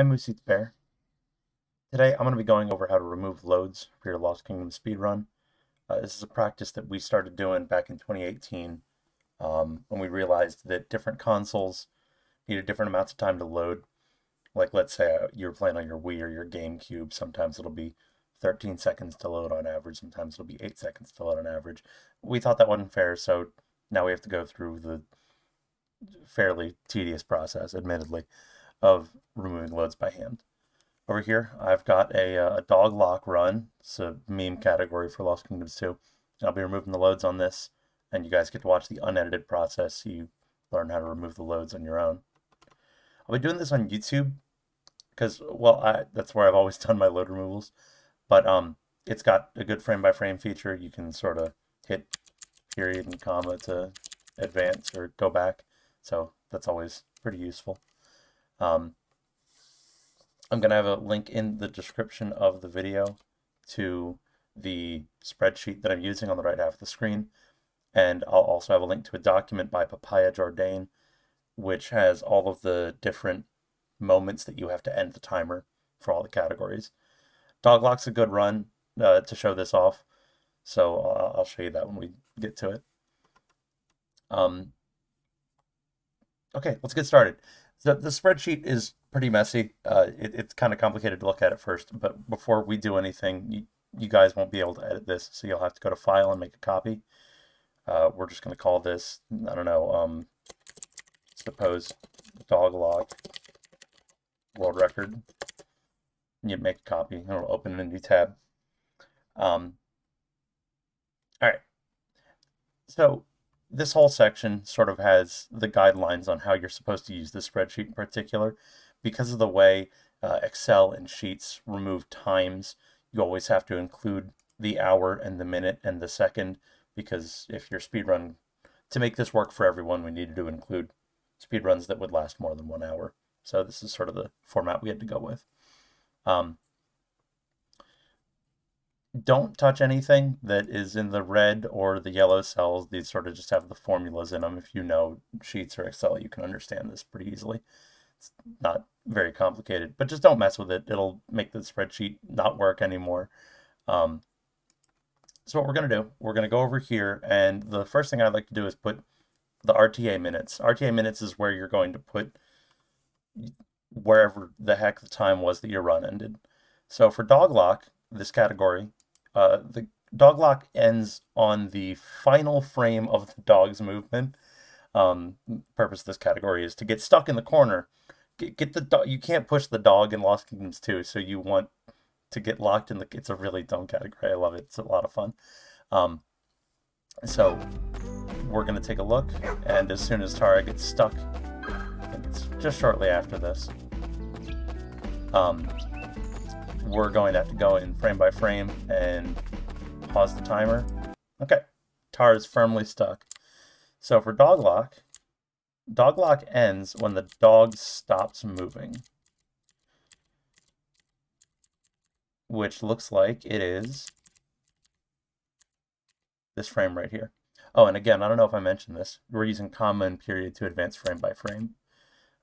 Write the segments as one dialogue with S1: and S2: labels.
S1: Hi Moose Eats Bear. Today I'm going to be going over how to remove loads for your Lost Kingdom speedrun. Uh, this is a practice that we started doing back in 2018 um, when we realized that different consoles needed different amounts of time to load. Like let's say uh, you're playing on your Wii or your GameCube, sometimes it'll be 13 seconds to load on average, sometimes it'll be 8 seconds to load on average. We thought that wasn't fair, so now we have to go through the fairly tedious process, admittedly of removing loads by hand. Over here, I've got a, uh, a dog lock run. It's a meme category for Lost Kingdoms 2. And I'll be removing the loads on this, and you guys get to watch the unedited process so you learn how to remove the loads on your own. I'll be doing this on YouTube because, well, I, that's where I've always done my load removals. But um, it's got a good frame-by-frame -frame feature. You can sort of hit period and comma to advance or go back. So that's always pretty useful. Um, I'm going to have a link in the description of the video to the spreadsheet that I'm using on the right half of the screen. And I'll also have a link to a document by Papaya Jordan, which has all of the different moments that you have to end the timer for all the categories. Doglock's a good run uh, to show this off, so I'll, I'll, show you that when we get to it. Um, okay, let's get started. The, the spreadsheet is pretty messy. Uh, it, it's kind of complicated to look at at first, but before we do anything, you, you guys won't be able to edit this, so you'll have to go to File and make a copy. Uh, we're just going to call this, I don't know, um, suppose dog lock world record. You make a copy, and it'll open in a new tab. Um, all right. So this whole section sort of has the guidelines on how you're supposed to use this spreadsheet in particular. Because of the way uh, Excel and Sheets remove times, you always have to include the hour and the minute and the second because if your speedrun, to make this work for everyone, we needed to include speedruns that would last more than one hour. So this is sort of the format we had to go with. Um, don't touch anything that is in the red or the yellow cells. These sort of just have the formulas in them. If you know Sheets or Excel, you can understand this pretty easily. It's not very complicated, but just don't mess with it. It'll make the spreadsheet not work anymore. Um, so what we're going to do, we're going to go over here, and the first thing I'd like to do is put the RTA minutes. RTA minutes is where you're going to put wherever the heck the time was that your run ended. So for dog lock, this category, uh, the dog lock ends on the final frame of the dog's movement. Um, purpose of this category is to get stuck in the corner. Get, get the dog. You can't push the dog in Lost Kingdoms 2, so you want to get locked in the. It's a really dumb category. I love it. It's a lot of fun. Um, so we're gonna take a look, and as soon as Tara gets stuck, it's just shortly after this. Um, we're going to have to go in frame by frame and pause the timer. Okay, tar is firmly stuck. So for dog lock, dog lock ends when the dog stops moving. Which looks like it is this frame right here. Oh, and again, I don't know if I mentioned this. We're using comma and period to advance frame by frame.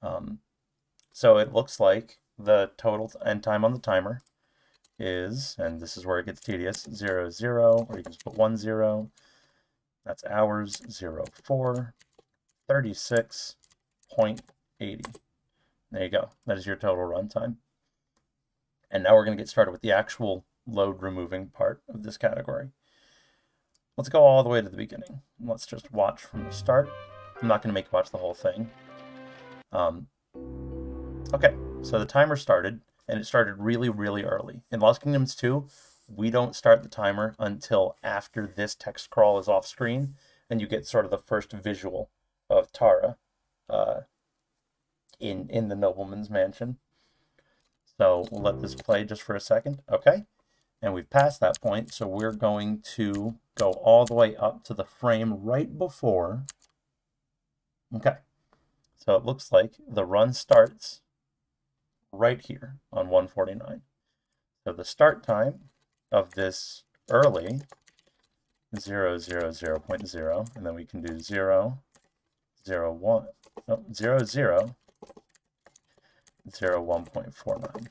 S1: Um, so it looks like the total end time on the timer is, and this is where it gets tedious, 0, 0, or you can just put 1, 0. That's hours, 0, 4, 36.80. There you go. That is your total runtime. And now we're going to get started with the actual load removing part of this category. Let's go all the way to the beginning. Let's just watch from the start. I'm not going to make you watch the whole thing. Um, okay, so the timer started and it started really, really early. In Lost Kingdoms 2, we don't start the timer until after this text crawl is off screen, and you get sort of the first visual of Tara uh, in, in the nobleman's mansion. So we'll let this play just for a second. Okay, and we've passed that point, so we're going to go all the way up to the frame right before. Okay, so it looks like the run starts right here on 149. So the start time of this early 0, 0, 0, 0.0, and then we can do 0, 0, 1, no, 0, 0, 1.49.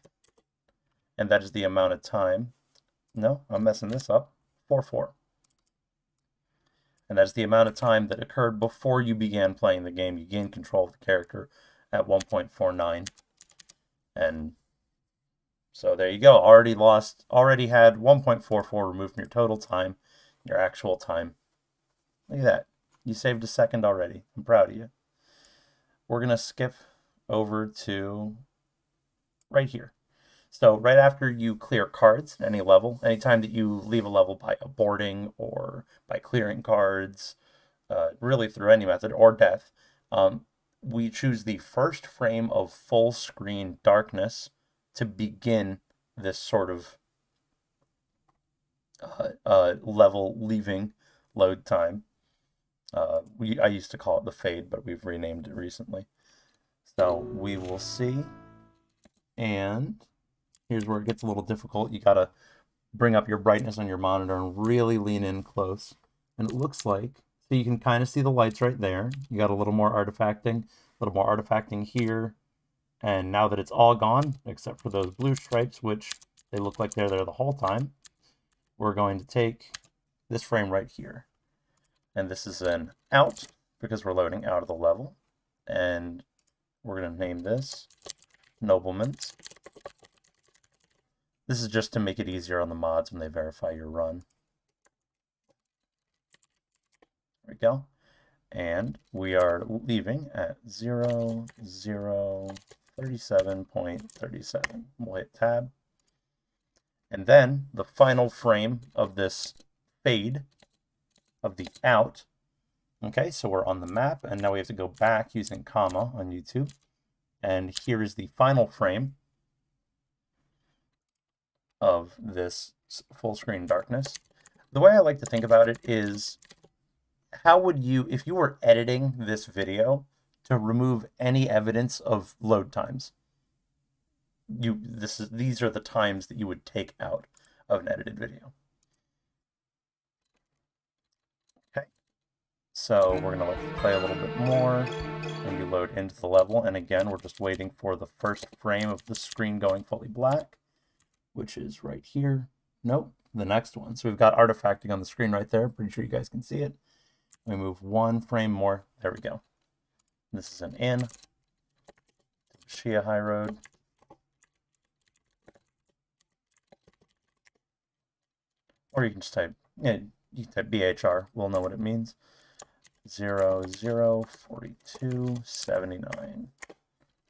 S1: And that is the amount of time. No, I'm messing this up. 4, 4. And that's the amount of time that occurred before you began playing the game. You gained control of the character at 1.49. And so there you go. Already lost, already had 1.44 removed from your total time, your actual time. Look at that. You saved a second already. I'm proud of you. We're going to skip over to right here. So right after you clear cards any level, anytime that you leave a level by aborting or by clearing cards, uh, really through any method, or death, um, we choose the first frame of full screen darkness to begin this sort of uh, uh, level leaving load time. Uh, we I used to call it the fade, but we've renamed it recently. So we will see, and Here's where it gets a little difficult. You gotta bring up your brightness on your monitor and really lean in close. And it looks like, so you can kind of see the lights right there. You got a little more artifacting, a little more artifacting here. And now that it's all gone, except for those blue stripes, which they look like they're there the whole time, we're going to take this frame right here. And this is an out, because we're loading out of the level. And we're going to name this Noblements. This is just to make it easier on the mods when they verify your run. There we go. And we are leaving at 0, 0, 37.37. We'll hit tab. And then the final frame of this fade of the out. Okay, so we're on the map, and now we have to go back using comma on YouTube. And here is the final frame of this full screen darkness. The way I like to think about it is how would you, if you were editing this video to remove any evidence of load times, you this is these are the times that you would take out of an edited video. Okay, so we're gonna let play a little bit more, you load into the level, and again we're just waiting for the first frame of the screen going fully black which is right here. Nope, the next one. So we've got artifacting on the screen right there. Pretty sure you guys can see it. We move one frame more. There we go. This is an in. Shia High Road. Or you can just type, yeah, you type BHR. We'll know what it means. 0, 0, 42, 79.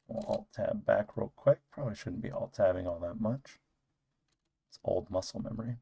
S1: We'll alt tab back real quick. Probably shouldn't be alt tabbing all that much. It's old muscle memory.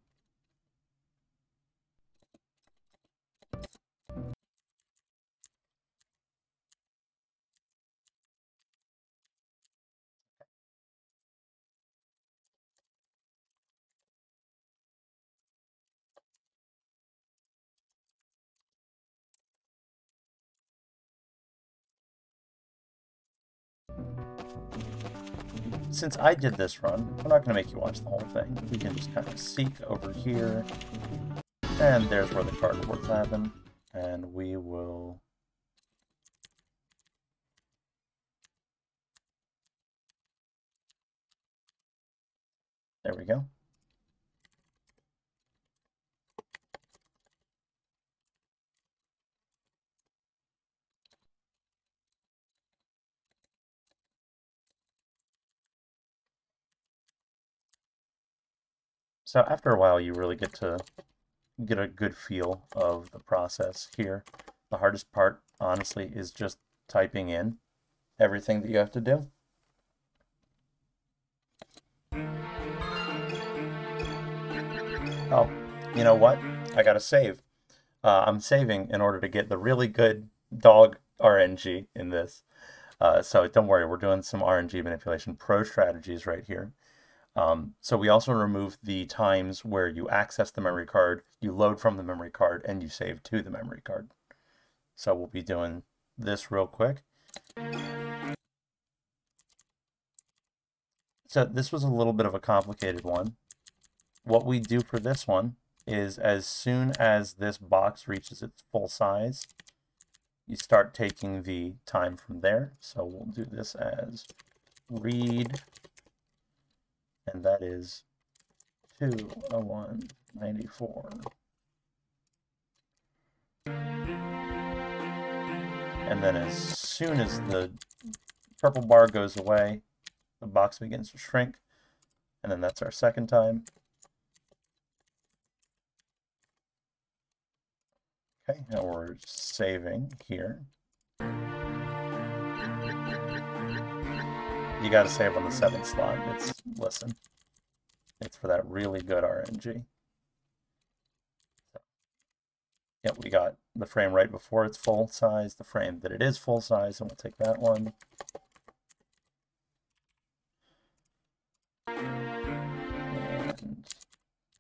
S1: Since I did this run, I'm not going to make you watch the whole thing. We can just kind of seek over here. And there's where the card reports happen. And we will... There we go. So after a while, you really get to get a good feel of the process here. The hardest part, honestly, is just typing in everything that you have to do. Oh, you know what? I gotta save. Uh, I'm saving in order to get the really good dog RNG in this. Uh, so don't worry, we're doing some RNG manipulation pro strategies right here. Um, so we also remove the times where you access the memory card, you load from the memory card, and you save to the memory card. So we'll be doing this real quick. So this was a little bit of a complicated one. What we do for this one is as soon as this box reaches its full size, you start taking the time from there. So we'll do this as read, and that is 20194. And then as soon as the purple bar goes away, the box begins to shrink. And then that's our second time. Okay, now we're saving here. you got to save on the seventh slot. It's listen, it's for that really good RNG. Yep, we got the frame right before it's full size, the frame that it is full size, and we'll take that one. And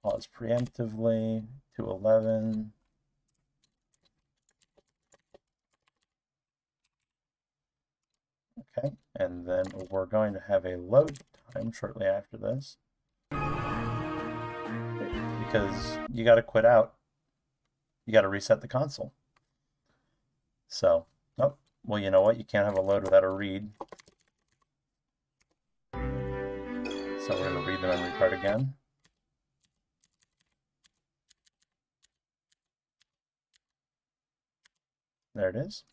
S1: pause preemptively, 211. Okay, and then we're going to have a load time shortly after this. Because you got to quit out you got to reset the console. So, oh, well, you know what? You can't have a load without a read. So we're going to read the memory card again. There it is.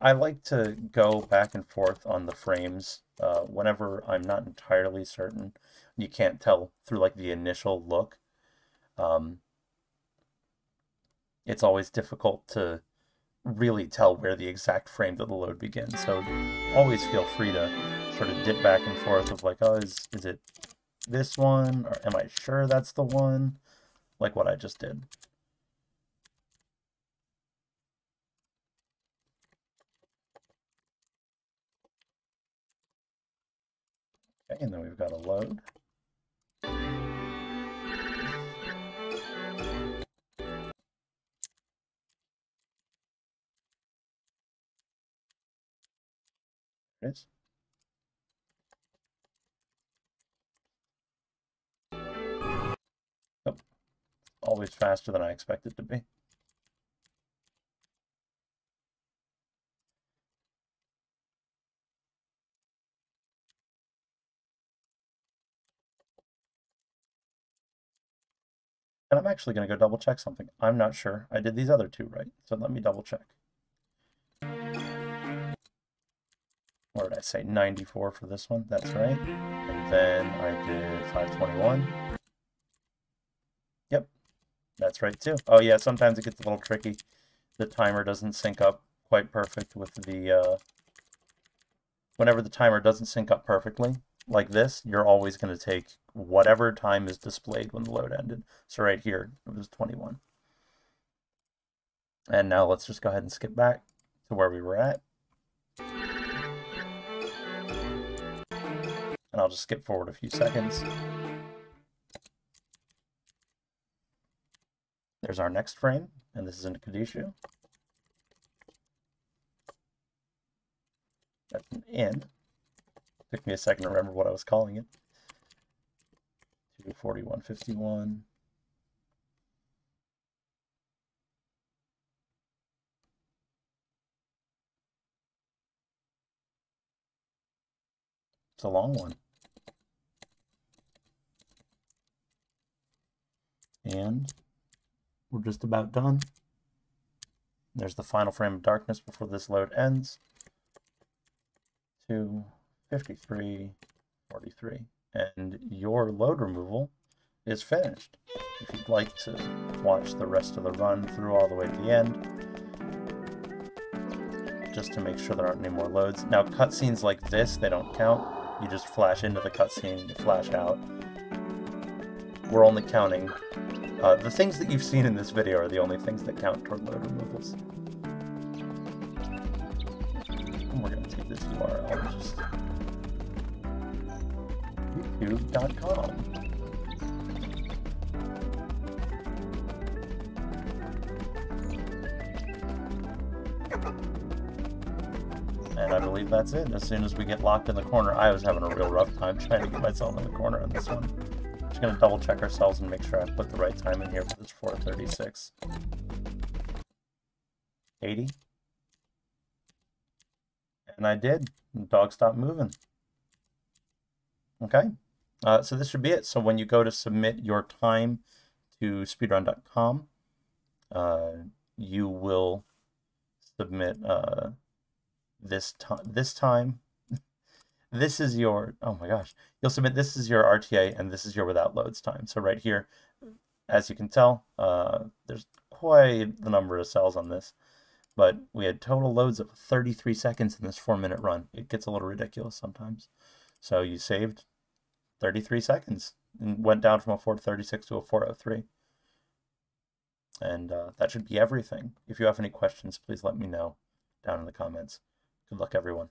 S1: I like to go back and forth on the frames uh, whenever I'm not entirely certain. You can't tell through like the initial look. Um, it's always difficult to really tell where the exact frame that the load begins. So always feel free to sort of dip back and forth of like, oh, is, is it this one? Or am I sure that's the one? Like what I just did. Okay, and then we've got a load. is. Oh, always faster than I expect it to be. And I'm actually going to go double check something. I'm not sure. I did these other two right, so let me double check. what did I say, 94 for this one, that's right. And then I did 521. Yep, that's right too. Oh yeah, sometimes it gets a little tricky. The timer doesn't sync up quite perfect with the, uh, whenever the timer doesn't sync up perfectly, like this, you're always going to take whatever time is displayed when the load ended. So right here, it was 21. And now let's just go ahead and skip back to where we were at. And I'll just skip forward a few seconds. There's our next frame, and this is in Kadishu. That's an in. Took me a second to remember what I was calling it. 24151. It's a long one. And we're just about done. There's the final frame of darkness before this load ends. 2, 53, 43. And your load removal is finished. If you'd like to watch the rest of the run through all the way to the end, just to make sure there aren't any more loads. Now, cutscenes like this, they don't count. You just flash into the cutscene, you flash out. We're only counting uh, the things that you've seen in this video are the only things that count toward load removals. And we're going to take this URL just youtube.com. And I believe that's it. As soon as we get locked in the corner, I was having a real rough time trying to get myself in the corner on this one. Just gonna double check ourselves and make sure I put the right time in here for this 436. 80. And I did. The dog stopped moving. Okay, uh, so this should be it. So when you go to submit your time to speedrun.com, uh, you will submit uh, this time. This time, this is your. Oh my gosh! You'll submit this is your RTA and this is your without loads time. So right here, as you can tell, uh, there's quite the number of cells on this, but we had total loads of 33 seconds in this four minute run. It gets a little ridiculous sometimes. So you saved 33 seconds and went down from a 436 to a 403. And uh, that should be everything. If you have any questions, please let me know down in the comments. Good luck, everyone.